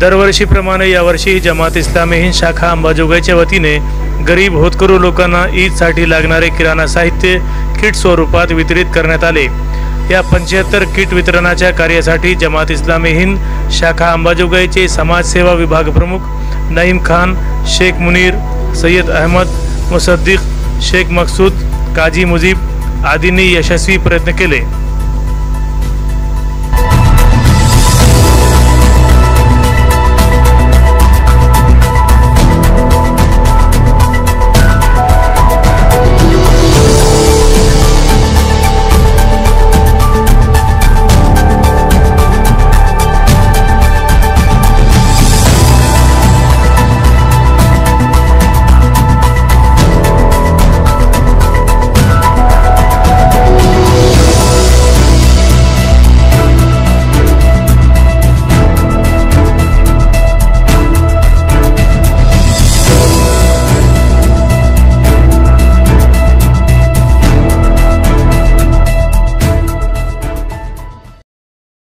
दरवर्षीप्रमाणे यावर्षी जमात इस्लामी हिंद शाखा अंबाजोगाईच्या वतीने गरीब होतकरू लोकांना ईदसाठी लागणारे किराणा साहित्य किट स्वरूपात वितरित करण्यात आले. या पंच्याहत्तर किट वितरणाच्या कार्यासाठी जमात इस्लामी हिंद शाखा अंबाजोगाईचे समाजसेवा विभाग प्रमुख नईम खान शेख मुनीर सय्यद अहमद मुसद्दीक शेख मकसूद काजी मुजीब आदींनी यशस्वी प्रयत्न केले.